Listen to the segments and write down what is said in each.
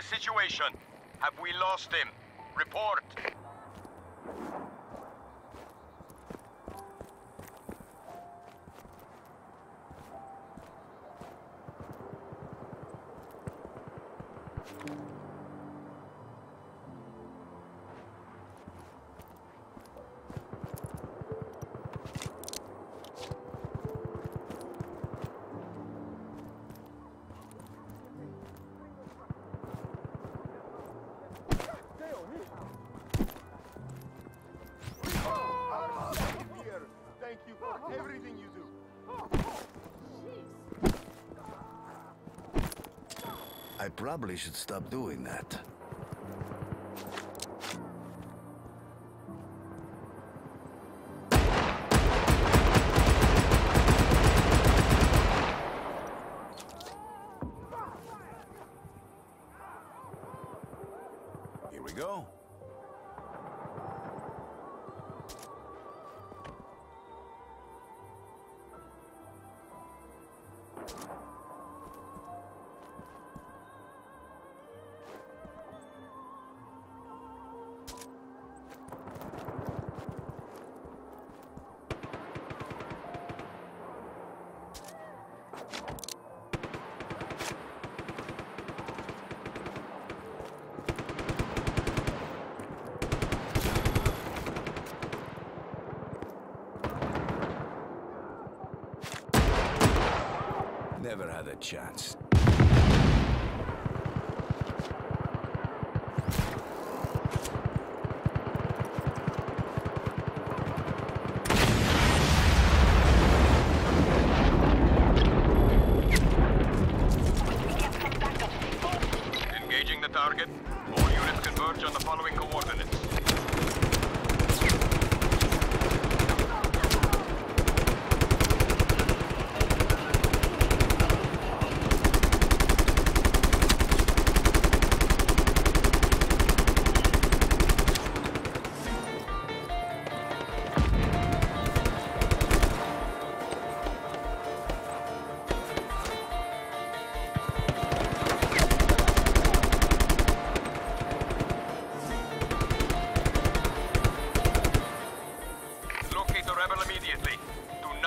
The situation? Have we lost him? Report. Everything you do. I probably should stop doing that. Never had a chance.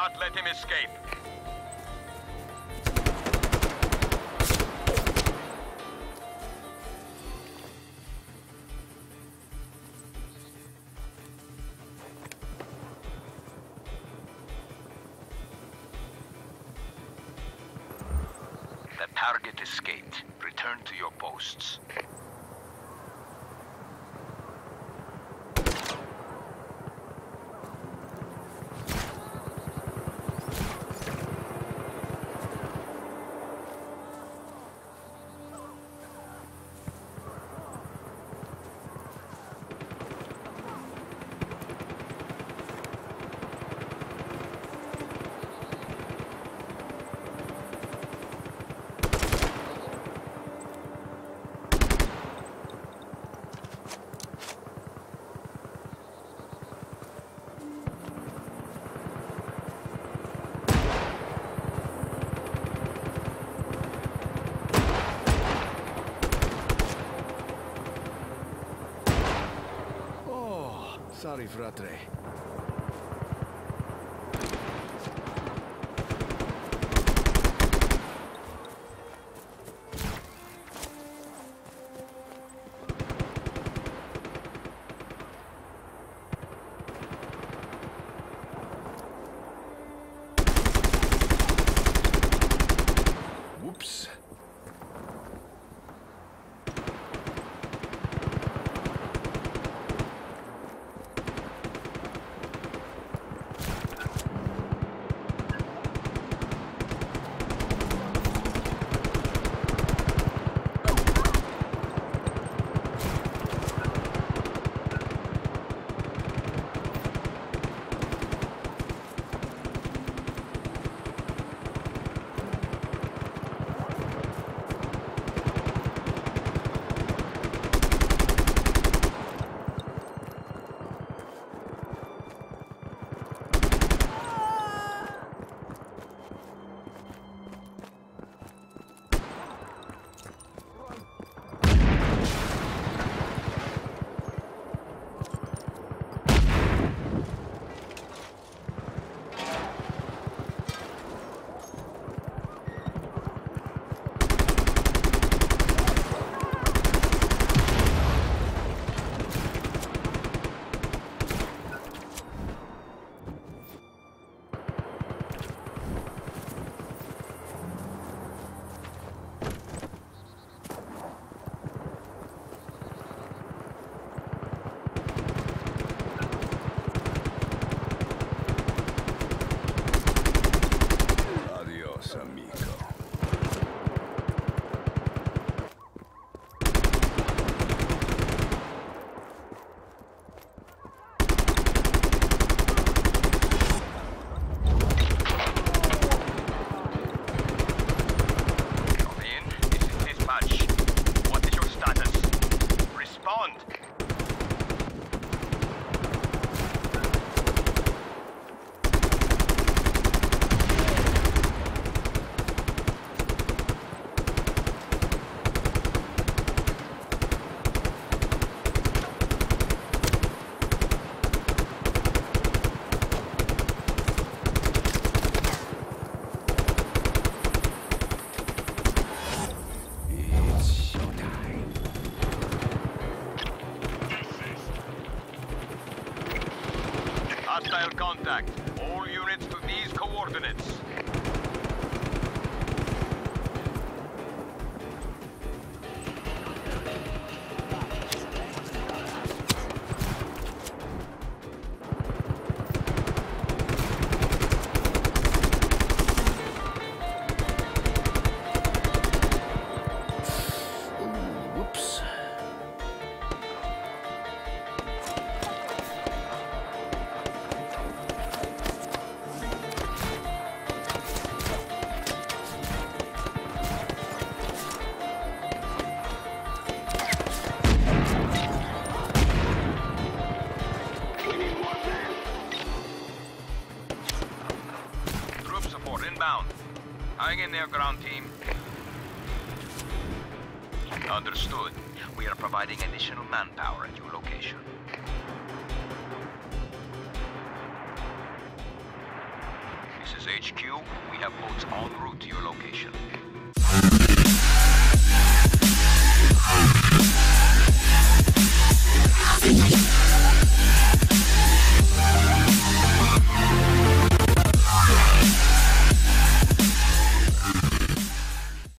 Not let him escape. The target escaped. Return to your posts. старый, фратре. Hang in there, ground team. Understood. We are providing additional manpower at your location. This is HQ. We have boats en route to your location.